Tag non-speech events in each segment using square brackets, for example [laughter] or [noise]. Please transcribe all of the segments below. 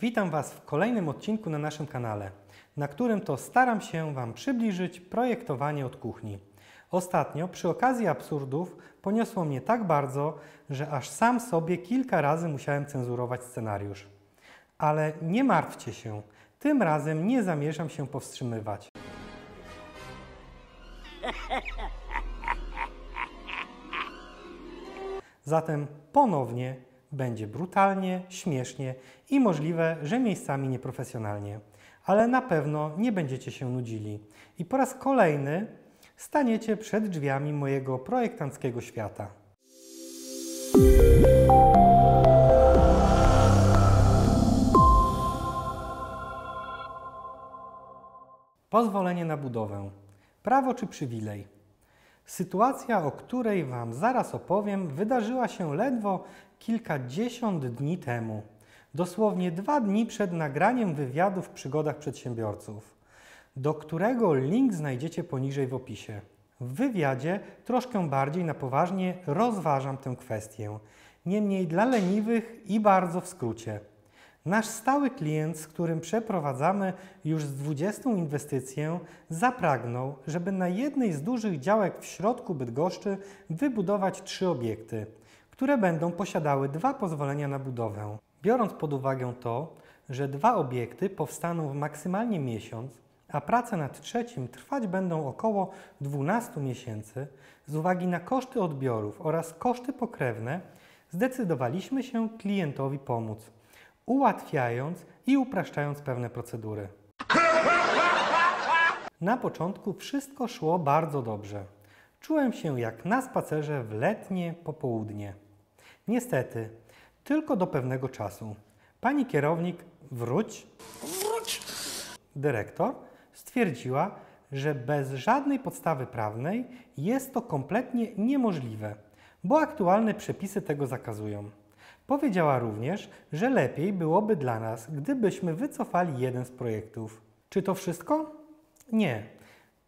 Witam Was w kolejnym odcinku na naszym kanale, na którym to staram się Wam przybliżyć projektowanie od kuchni. Ostatnio przy okazji absurdów poniosło mnie tak bardzo, że aż sam sobie kilka razy musiałem cenzurować scenariusz. Ale nie martwcie się, tym razem nie zamierzam się powstrzymywać. Zatem ponownie będzie brutalnie, śmiesznie i możliwe, że miejscami nieprofesjonalnie. Ale na pewno nie będziecie się nudzili. I po raz kolejny staniecie przed drzwiami mojego projektanckiego świata. Pozwolenie na budowę. Prawo czy przywilej? Sytuacja, o której Wam zaraz opowiem, wydarzyła się ledwo kilkadziesiąt dni temu. Dosłownie dwa dni przed nagraniem wywiadu w przygodach przedsiębiorców, do którego link znajdziecie poniżej w opisie. W wywiadzie troszkę bardziej na poważnie rozważam tę kwestię. Niemniej dla leniwych i bardzo w skrócie. Nasz stały klient, z którym przeprowadzamy już z 20 inwestycję, zapragnął, żeby na jednej z dużych działek w środku Bydgoszczy wybudować trzy obiekty, które będą posiadały dwa pozwolenia na budowę. Biorąc pod uwagę to, że dwa obiekty powstaną w maksymalnie miesiąc, a prace nad trzecim trwać będą około 12 miesięcy, z uwagi na koszty odbiorów oraz koszty pokrewne, zdecydowaliśmy się klientowi pomóc ułatwiając i upraszczając pewne procedury. Na początku wszystko szło bardzo dobrze. Czułem się jak na spacerze w letnie popołudnie. Niestety, tylko do pewnego czasu. Pani kierownik, wróć, wróć, dyrektor stwierdziła, że bez żadnej podstawy prawnej jest to kompletnie niemożliwe, bo aktualne przepisy tego zakazują. Powiedziała również, że lepiej byłoby dla nas, gdybyśmy wycofali jeden z projektów. Czy to wszystko? Nie.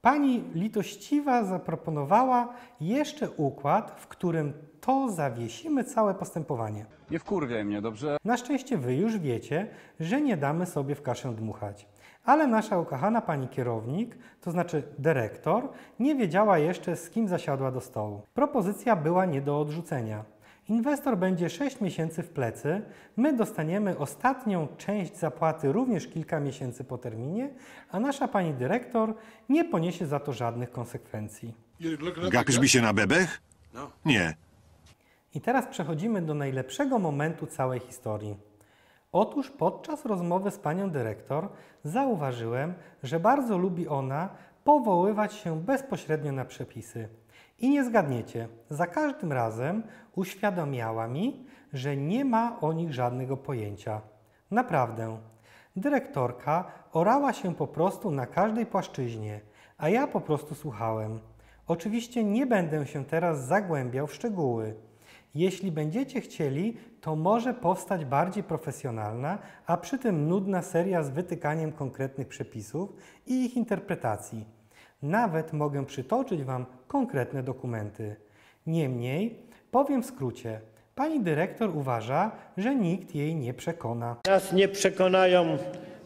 Pani litościwa zaproponowała jeszcze układ, w którym to zawiesimy całe postępowanie. Nie wkurwiaj mnie, dobrze? Na szczęście Wy już wiecie, że nie damy sobie w kaszę dmuchać. Ale nasza ukochana pani kierownik, to znaczy dyrektor, nie wiedziała jeszcze z kim zasiadła do stołu. Propozycja była nie do odrzucenia. Inwestor będzie 6 miesięcy w plecy, my dostaniemy ostatnią część zapłaty również kilka miesięcy po terminie, a nasza pani dyrektor nie poniesie za to żadnych konsekwencji. Gapisz mi się na bebech? Nie. I teraz przechodzimy do najlepszego momentu całej historii. Otóż podczas rozmowy z panią dyrektor zauważyłem, że bardzo lubi ona powoływać się bezpośrednio na przepisy. I nie zgadniecie, za każdym razem uświadamiała mi, że nie ma o nich żadnego pojęcia. Naprawdę. Dyrektorka orała się po prostu na każdej płaszczyźnie, a ja po prostu słuchałem. Oczywiście nie będę się teraz zagłębiał w szczegóły. Jeśli będziecie chcieli, to może powstać bardziej profesjonalna, a przy tym nudna seria z wytykaniem konkretnych przepisów i ich interpretacji. Nawet mogę przytoczyć Wam konkretne dokumenty. Niemniej, powiem w skrócie, pani dyrektor uważa, że nikt jej nie przekona. Nas nie przekonają,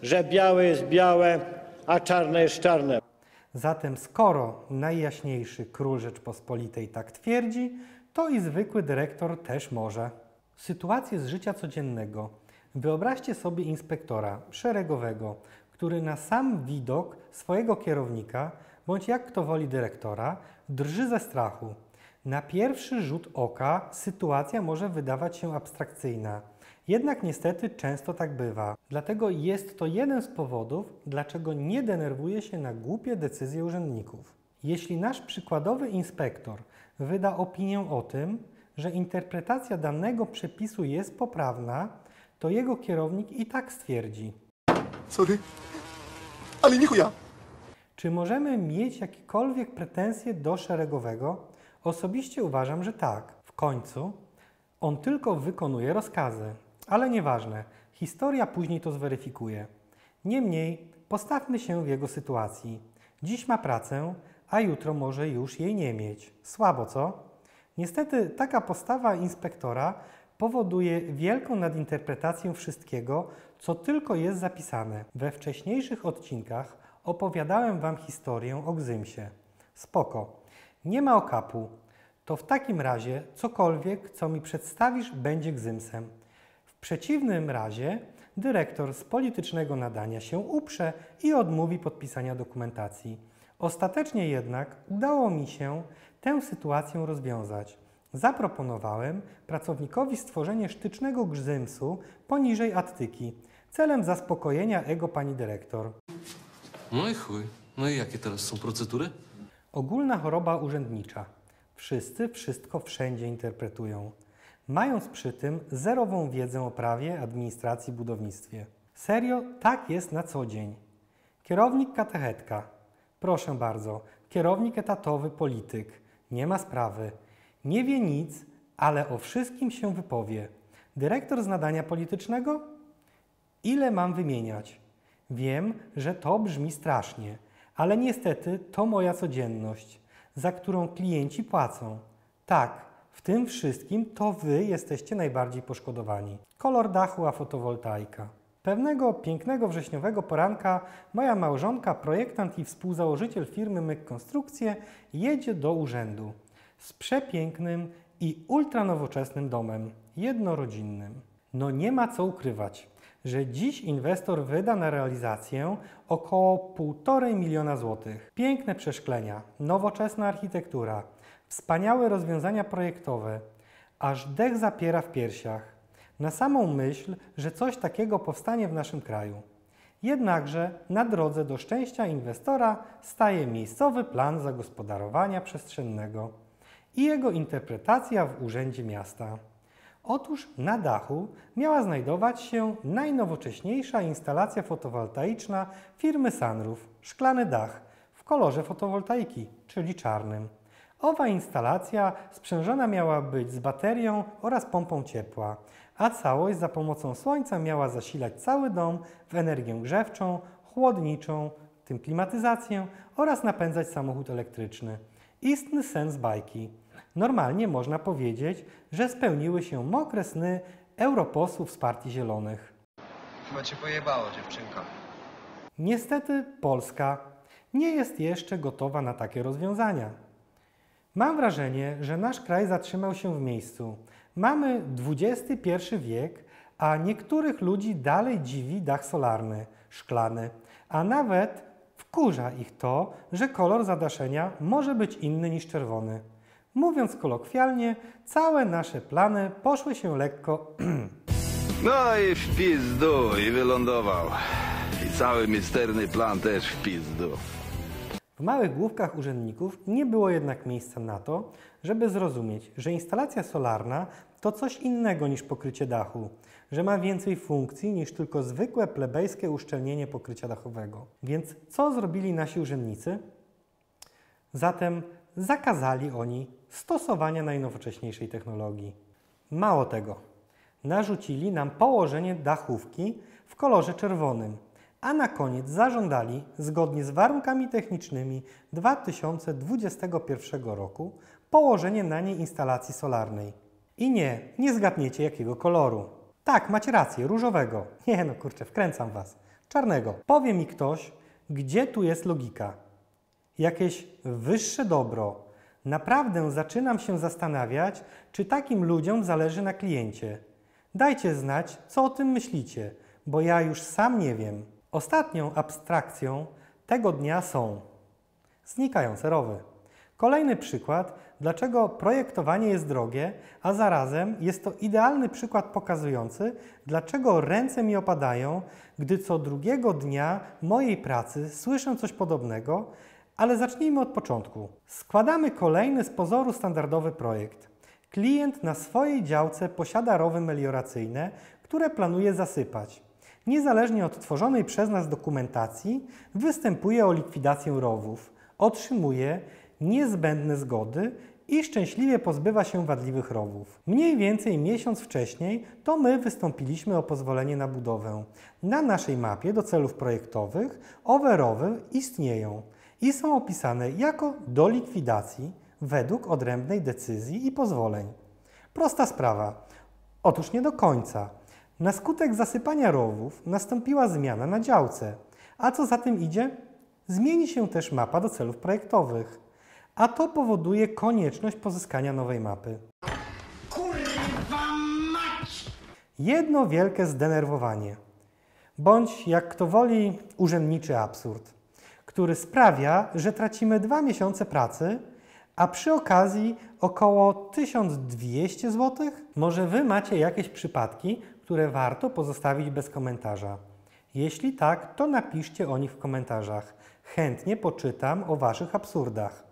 że białe jest białe, a czarne jest czarne. Zatem skoro najjaśniejszy król Rzeczpospolitej tak twierdzi, to i zwykły dyrektor też może. Sytuacje z życia codziennego. Wyobraźcie sobie inspektora szeregowego, który na sam widok swojego kierownika, bądź jak kto woli dyrektora, drży ze strachu. Na pierwszy rzut oka sytuacja może wydawać się abstrakcyjna. Jednak niestety często tak bywa. Dlatego jest to jeden z powodów, dlaczego nie denerwuje się na głupie decyzje urzędników. Jeśli nasz przykładowy inspektor wyda opinię o tym, że interpretacja danego przepisu jest poprawna, to jego kierownik i tak stwierdzi. Sorry, ale nie chuja. Czy możemy mieć jakiekolwiek pretensje do szeregowego? Osobiście uważam, że tak. W końcu on tylko wykonuje rozkazy. Ale nieważne, historia później to zweryfikuje. Niemniej, postawmy się w jego sytuacji. Dziś ma pracę, a jutro może już jej nie mieć. Słabo, co? Niestety taka postawa inspektora powoduje wielką nadinterpretację wszystkiego, co tylko jest zapisane. We wcześniejszych odcinkach opowiadałem Wam historię o Gzymsie. Spoko. Nie ma okapu. To w takim razie cokolwiek, co mi przedstawisz, będzie Gzymsem. W przeciwnym razie dyrektor z politycznego nadania się uprze i odmówi podpisania dokumentacji. Ostatecznie jednak udało mi się tę sytuację rozwiązać. Zaproponowałem pracownikowi stworzenie sztycznego grzymsu poniżej attyki, celem zaspokojenia ego pani dyrektor. No i chuj. No i jakie teraz są procedury? Ogólna choroba urzędnicza. Wszyscy wszystko wszędzie interpretują, mając przy tym zerową wiedzę o prawie, administracji, budownictwie. Serio, tak jest na co dzień. Kierownik katechetka. Proszę bardzo, kierownik etatowy polityk. Nie ma sprawy. Nie wie nic, ale o wszystkim się wypowie. Dyrektor z nadania politycznego? Ile mam wymieniać? Wiem, że to brzmi strasznie, ale niestety to moja codzienność, za którą klienci płacą. Tak, w tym wszystkim to Wy jesteście najbardziej poszkodowani. Kolor dachu, a fotowoltaika. Pewnego pięknego wrześniowego poranka moja małżonka, projektant i współzałożyciel firmy Myk Konstrukcje jedzie do urzędu z przepięknym i ultranowoczesnym domem jednorodzinnym. No nie ma co ukrywać, że dziś inwestor wyda na realizację około 1,5 miliona złotych. Piękne przeszklenia, nowoczesna architektura, wspaniałe rozwiązania projektowe, aż dech zapiera w piersiach na samą myśl, że coś takiego powstanie w naszym kraju. Jednakże na drodze do szczęścia inwestora staje miejscowy plan zagospodarowania przestrzennego i jego interpretacja w Urzędzie Miasta. Otóż na dachu miała znajdować się najnowocześniejsza instalacja fotowoltaiczna firmy Sunroof, szklany dach w kolorze fotowoltaiki, czyli czarnym. Owa instalacja sprzężona miała być z baterią oraz pompą ciepła, a całość za pomocą słońca miała zasilać cały dom w energię grzewczą, chłodniczą, tym klimatyzację oraz napędzać samochód elektryczny. Istny sens bajki. Normalnie można powiedzieć, że spełniły się mokre sny europosłów z Partii Zielonych. Chyba cię pojebało, dziewczynko. Niestety Polska nie jest jeszcze gotowa na takie rozwiązania. Mam wrażenie, że nasz kraj zatrzymał się w miejscu. Mamy XXI wiek, a niektórych ludzi dalej dziwi dach solarny, szklany, a nawet wkurza ich to, że kolor zadaszenia może być inny niż czerwony. Mówiąc kolokwialnie, całe nasze plany poszły się lekko [clears throat] No i w pizdu i wylądował. I cały misterny plan też w pizdu. W małych główkach urzędników nie było jednak miejsca na to, żeby zrozumieć, że instalacja solarna to coś innego niż pokrycie dachu, że ma więcej funkcji niż tylko zwykłe plebejskie uszczelnienie pokrycia dachowego. Więc co zrobili nasi urzędnicy? Zatem zakazali oni stosowania najnowocześniejszej technologii. Mało tego, narzucili nam położenie dachówki w kolorze czerwonym, a na koniec zażądali, zgodnie z warunkami technicznymi 2021 roku, położenie na niej instalacji solarnej. I nie, nie zgadniecie jakiego koloru. Tak, macie rację, różowego. Nie no kurczę, wkręcam was. Czarnego. Powie mi ktoś, gdzie tu jest logika? Jakieś wyższe dobro. Naprawdę zaczynam się zastanawiać, czy takim ludziom zależy na kliencie. Dajcie znać, co o tym myślicie, bo ja już sam nie wiem. Ostatnią abstrakcją tego dnia są znikające rowy. Kolejny przykład, dlaczego projektowanie jest drogie, a zarazem jest to idealny przykład pokazujący, dlaczego ręce mi opadają, gdy co drugiego dnia mojej pracy słyszę coś podobnego, ale zacznijmy od początku. Składamy kolejny z pozoru standardowy projekt. Klient na swojej działce posiada rowy melioracyjne, które planuje zasypać. Niezależnie od tworzonej przez nas dokumentacji, występuje o likwidację rowów, otrzymuje niezbędne zgody i szczęśliwie pozbywa się wadliwych rowów. Mniej więcej miesiąc wcześniej to my wystąpiliśmy o pozwolenie na budowę. Na naszej mapie do celów projektowych owe rowy istnieją i są opisane jako do likwidacji według odrębnej decyzji i pozwoleń. Prosta sprawa. Otóż nie do końca. Na skutek zasypania rowów nastąpiła zmiana na działce. A co za tym idzie? Zmieni się też mapa do celów projektowych. A to powoduje konieczność pozyskania nowej mapy. Jedno wielkie zdenerwowanie. Bądź, jak kto woli, urzędniczy absurd, który sprawia, że tracimy dwa miesiące pracy, a przy okazji około 1200 zł? Może Wy macie jakieś przypadki, które warto pozostawić bez komentarza? Jeśli tak, to napiszcie o nich w komentarzach. Chętnie poczytam o Waszych absurdach.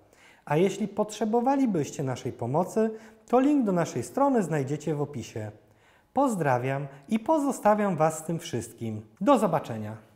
A jeśli potrzebowalibyście naszej pomocy, to link do naszej strony znajdziecie w opisie. Pozdrawiam i pozostawiam Was z tym wszystkim. Do zobaczenia.